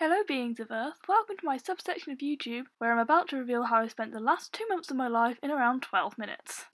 Hello, beings of Earth. Welcome to my subsection of YouTube where I'm about to reveal how I spent the last two months of my life in around 12 minutes.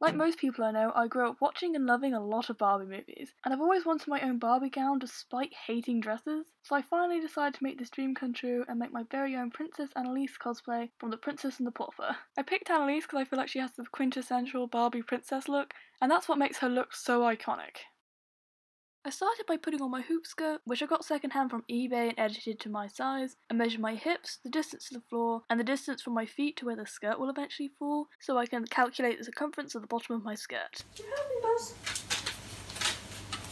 Like most people I know, I grew up watching and loving a lot of Barbie movies, and I've always wanted my own Barbie gown despite hating dresses, so I finally decided to make this dream come true and make my very own Princess Anneliese cosplay from The Princess and the Pauper. I picked Anneliese because I feel like she has the quintessential Barbie princess look, and that's what makes her look so iconic. I started by putting on my hoop skirt, which I got secondhand from eBay and edited to my size, and measured my hips, the distance to the floor, and the distance from my feet to where the skirt will eventually fall, so I can calculate the circumference of the bottom of my skirt. Do you have any buzz?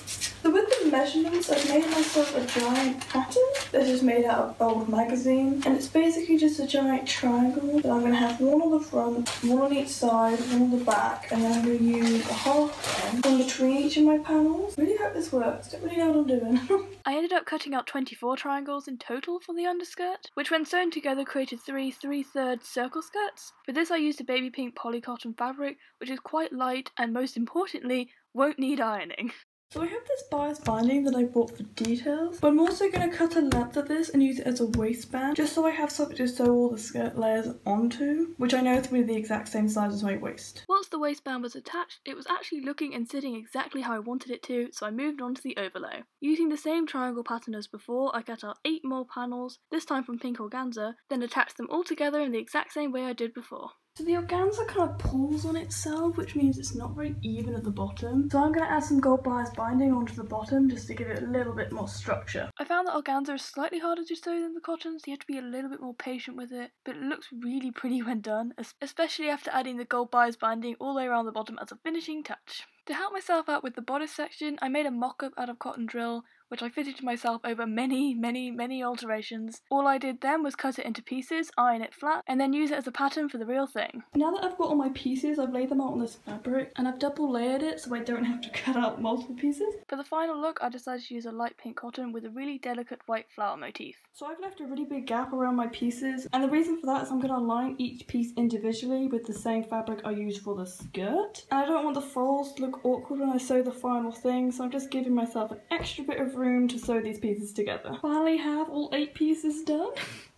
So with the measurements, I've made myself a giant pattern that is made out of old magazine, and it's basically just a giant triangle that I'm going to have one on the front, one on each side, one on the back, and then I'm going to use a half pen in between each of my panels. Really hope this works. Don't really know what I'm doing. I ended up cutting out 24 triangles in total for the underskirt, which when sewn together created three 3 thirds circle skirts. For this I used a baby pink polycotton fabric, which is quite light and most importantly, won't need ironing. So I have this bias binding that I bought for details, but I'm also going to cut a length of this and use it as a waistband, just so I have something to sew all the skirt layers onto, which I know to be the exact same size as my waist. Once the waistband was attached, it was actually looking and sitting exactly how I wanted it to, so I moved on to the overlay. Using the same triangle pattern as before, I cut out 8 more panels, this time from pink organza, then attached them all together in the exact same way I did before. So the organza kind of pulls on itself, which means it's not very even at the bottom. So I'm going to add some gold bias binding onto the bottom just to give it a little bit more structure. I found that organza is slightly harder to sew than the cotton, so you have to be a little bit more patient with it, but it looks really pretty when done, especially after adding the gold bias binding all the way around the bottom as a finishing touch. To help myself out with the bodice section, I made a mock-up out of cotton drill, which I fitted to myself over many, many, many alterations. All I did then was cut it into pieces, iron it flat, and then use it as a pattern for the real thing. Now that I've got all my pieces, I've laid them out on this fabric, and I've double layered it so I don't have to cut out multiple pieces. For the final look, I decided to use a light pink cotton with a really delicate white flower motif. So I've left a really big gap around my pieces, and the reason for that is I'm going to line each piece individually with the same fabric I used for the skirt. And I don't want the folds to look awkward when I sew the final thing, so I'm just giving myself an extra bit of room to sew these pieces together. Finally have all eight pieces done.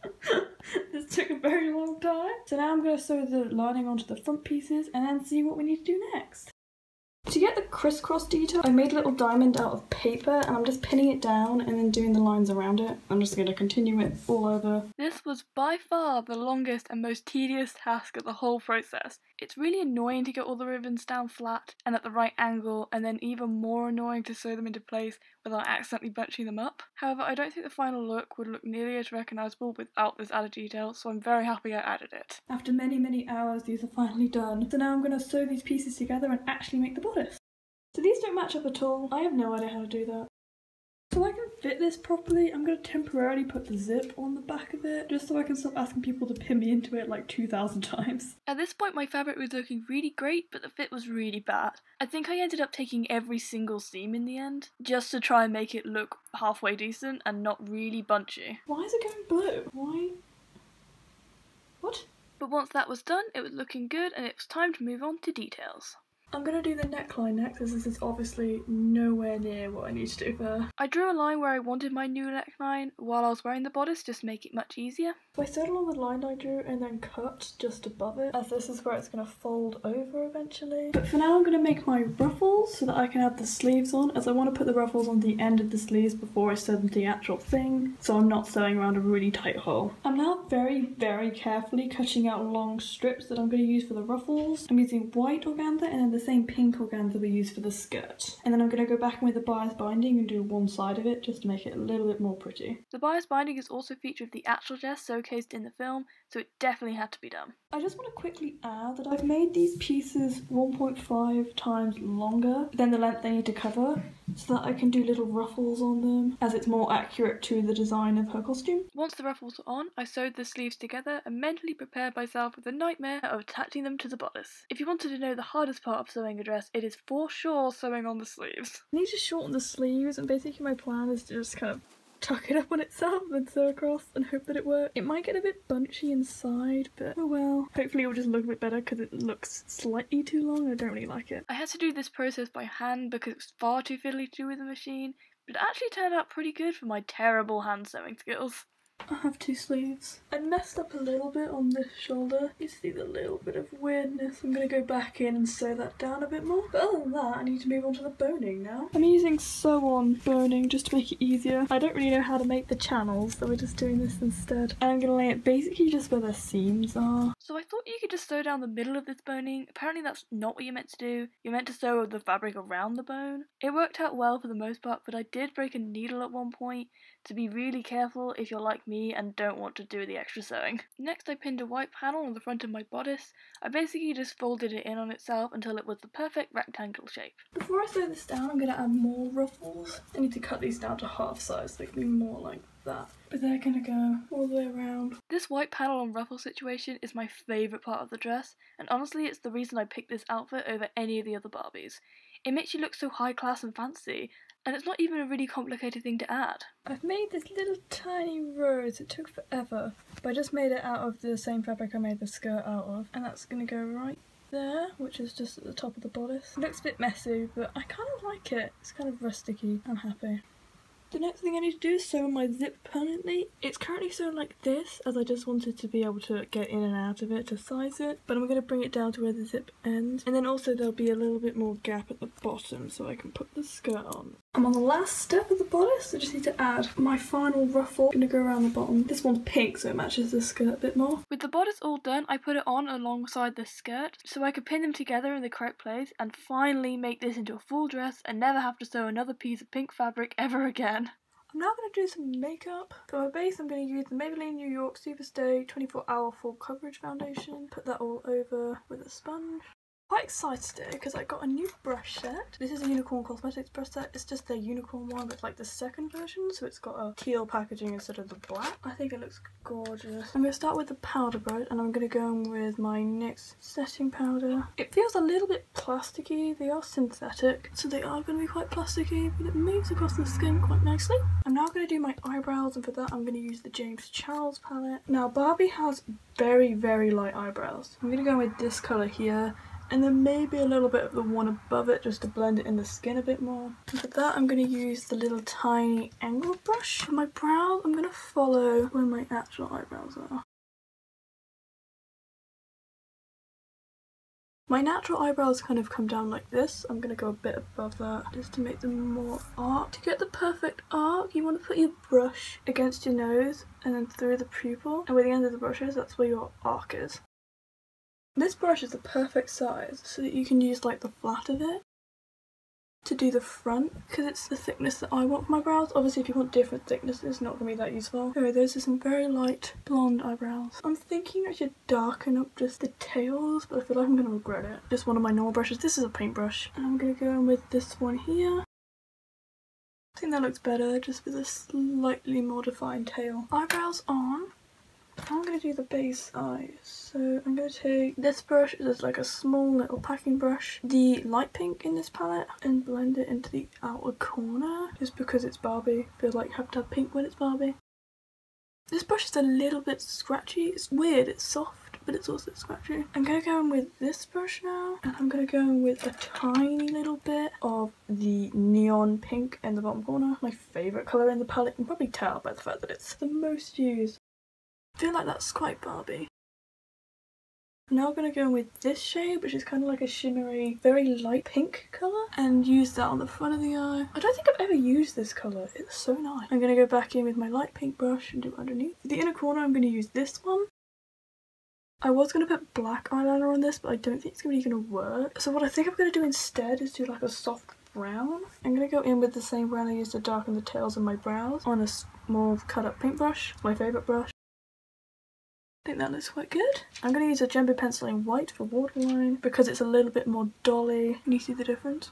this took a very long time. So now I'm going to sew the lining onto the front pieces and then see what we need to do next. To get the crisscross detail, I made a little diamond out of paper and I'm just pinning it down and then doing the lines around it. I'm just going to continue it all over. This was by far the longest and most tedious task of the whole process. It's really annoying to get all the ribbons down flat and at the right angle and then even more annoying to sew them into place without accidentally bunching them up. However, I don't think the final look would look nearly as recognisable without this added detail, so I'm very happy I added it. After many, many hours, these are finally done. So now I'm going to sew these pieces together and actually make the bodice. So these don't match up at all. I have no idea how to do that. So I can fit this properly, I'm going to temporarily put the zip on the back of it, just so I can stop asking people to pin me into it like 2,000 times. At this point my fabric was looking really great, but the fit was really bad. I think I ended up taking every single seam in the end, just to try and make it look halfway decent and not really bunchy. Why is it going blue? Why? What? But once that was done, it was looking good and it was time to move on to details. I'm gonna do the neckline next as this is obviously nowhere near what I need to do there. I drew a line where I wanted my new neckline while I was wearing the bodice just to make it much easier. So I sewed along the line I drew and then cut just above it as this is where it's gonna fold over eventually. But for now I'm gonna make my ruffles so that I can add the sleeves on as I want to put the ruffles on the end of the sleeves before I sew them to the actual thing so I'm not sewing around a really tight hole. I'm now very very carefully cutting out long strips that I'm going to use for the ruffles. I'm using white organza and then the same pink organza we used for the skirt. And then I'm going to go back in with the bias binding and do one side of it just to make it a little bit more pretty. The bias binding is also featured with the actual dress showcased in the film, so it definitely had to be done. I just want to quickly add that I've made these pieces 1.5 times longer than the length they need to cover so that I can do little ruffles on them as it's more accurate to the design of her costume. Once the ruffles were on, I sewed the sleeves together and mentally prepared myself for the nightmare of attaching them to the bodice. If you wanted to know the hardest part of sewing a dress, it is for sure sewing on the sleeves. I need to shorten the sleeves and basically my plan is to just kind of tuck it up on itself and sew across and hope that it works. It might get a bit bunchy inside, but oh well. Hopefully it will just look a bit better because it looks slightly too long. I don't really like it. I had to do this process by hand because it was far too fiddly to do with a machine, but it actually turned out pretty good for my terrible hand sewing skills. I have two sleeves. I messed up a little bit on this shoulder. You see the little bit of weirdness. I'm gonna go back in and sew that down a bit more. But other than that, I need to move on to the boning now. I'm using sew on boning just to make it easier. I don't really know how to make the channels, so we're just doing this instead. And I'm gonna lay it basically just where the seams are. So I thought you could just sew down the middle of this boning. Apparently that's not what you're meant to do. You're meant to sew the fabric around the bone. It worked out well for the most part, but I did break a needle at one point, to be really careful if you're like me and don't want to do the extra sewing. Next I pinned a white panel on the front of my bodice. I basically just folded it in on itself until it was the perfect rectangle shape. Before I sew this down, I'm going to add more ruffles. I need to cut these down to half size so they can be more like that. But they're going to go all the way around. This white panel and ruffle situation is my favourite part of the dress, and honestly it's the reason I picked this outfit over any of the other Barbies. It makes you look so high class and fancy, and it's not even a really complicated thing to add. I've made this little tiny rose, it took forever, but I just made it out of the same fabric I made the skirt out of, and that's going to go right there, which is just at the top of the bodice. It looks a bit messy, but I kind of like it. It's kind of rusticy. I'm happy. The next thing I need to do is sew my zip permanently. It's currently sewn like this as I just wanted to be able to get in and out of it to size it. But I'm going to bring it down to where the zip ends. And then also there'll be a little bit more gap at the bottom so I can put the skirt on. I'm on the last step of the bodice. I just need to add my final ruffle. I'm going to go around the bottom. This one's pink so it matches the skirt a bit more. With the bodice all done, I put it on alongside the skirt so I could pin them together in the correct place and finally make this into a full dress and never have to sew another piece of pink fabric ever again. I'm now going to do some makeup. For my base I'm going to use the Maybelline New York Superstay 24 Hour Full Coverage Foundation. Put that all over with a sponge quite excited today because I got a new brush set. This is a Unicorn Cosmetics brush set. It's just their unicorn one, but it's like the second version, so it's got a teal packaging instead of the black. I think it looks gorgeous. I'm going to start with the powder brush and I'm going to go in with my NYX setting powder. It feels a little bit plasticky. They are synthetic, so they are going to be quite plasticky, but it moves across the skin quite nicely. I'm now going to do my eyebrows, and for that I'm going to use the James Charles palette. Now, Barbie has very, very light eyebrows. I'm going to go with this colour here and then maybe a little bit of the one above it just to blend it in the skin a bit more. For that I'm going to use the little tiny angle brush. For my brows I'm going to follow where my actual eyebrows are. My natural eyebrows kind of come down like this. I'm going to go a bit above that just to make them more arc. To get the perfect arc, you want to put your brush against your nose and then through the pupil. And where the end of the brush is, that's where your arc is. This brush is the perfect size so that you can use like the flat of it to do the front because it's the thickness that I want for my brows. Obviously if you want different thickness it's not going to be that useful. Anyway those are some very light blonde eyebrows. I'm thinking I should darken up just the tails but I feel like I'm going to regret it. Just one of my normal brushes. This is a paintbrush and I'm going to go in with this one here. I think that looks better just with a slightly more defined tail. Eyebrows on. I'm going to do the base eyes. So I'm going to take this brush, it's like a small little packing brush, the light pink in this palette, and blend it into the outer corner, just because it's Barbie. I feel like you have to have pink when it's Barbie. This brush is a little bit scratchy. It's weird, it's soft, but it's also scratchy. I'm going to go in with this brush now, and I'm going to go in with a tiny little bit of the neon pink in the bottom corner. My favourite colour in the palette. You can probably tell by the fact that it's the most used. Feel like that's quite Barbie. Now I'm going to go in with this shade, which is kind of like a shimmery, very light pink colour, and use that on the front of the eye. I don't think I've ever used this colour. It's so nice. I'm going to go back in with my light pink brush and do underneath. For the inner corner, I'm going to use this one. I was going to put black eyeliner on this, but I don't think it's really going to work. So what I think I'm going to do instead is do like a soft brown. I'm going to go in with the same brown I used to darken the tails of my brows on a small cut up paintbrush, my favourite brush think that looks quite good. I'm going to use a jumbo pencil in white for waterline because it's a little bit more dolly. Can you see the difference?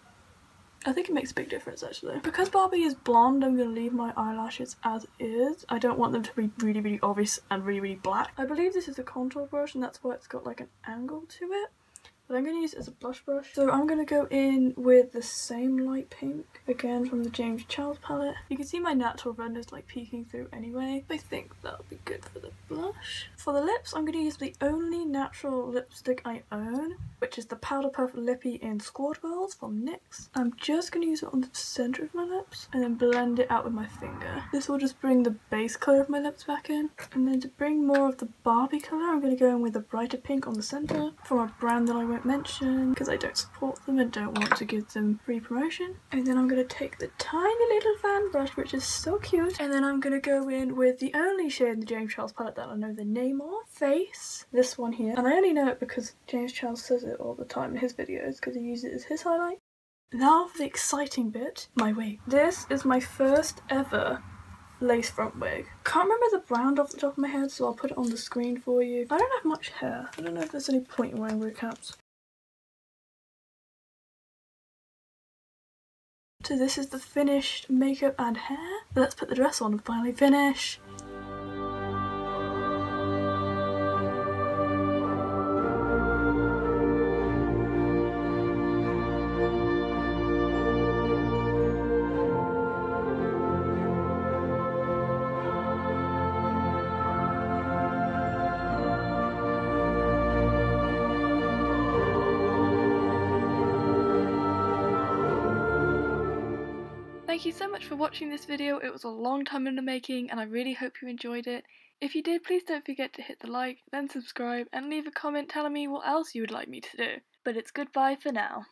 I think it makes a big difference actually. Because Barbie is blonde, I'm going to leave my eyelashes as is. I don't want them to be really, really obvious and really, really black. I believe this is a contour brush and that's why it's got like an angle to it. But I'm going to use as a blush brush. So I'm going to go in with the same light pink, again from the James Charles palette. You can see my natural redness like peeking through anyway. I think that'll be good for the blush. For the lips, I'm going to use the only natural lipstick I own, which is the Powder Puff Lippie in Squad Goals from NYX. I'm just going to use it on the centre of my lips and then blend it out with my finger. This will just bring the base colour of my lips back in. And then to bring more of the Barbie colour, I'm going to go in with a brighter pink on the centre from a brand that I won't mention because I don't support them and don't want to give them free promotion. And then I'm going to take the tiny little fan brush, which is so cute, and then I'm going to go in with the only shade in the James Charles palette that I know the name of, Face, this one here. And I only know it because James Charles says it all the time in his videos because he uses it as his highlight. Now for the exciting bit, my wig. This is my first ever lace front wig. Can't remember the brand off the top of my head, so I'll put it on the screen for you. I don't have much hair. I don't know if there's any point in wearing wig caps. So this is the finished makeup and hair. Let's put the dress on and finally finish. Thank you so much for watching this video. It was a long time in the making and I really hope you enjoyed it. If you did, please don't forget to hit the like, then subscribe, and leave a comment telling me what else you would like me to do. But it's goodbye for now.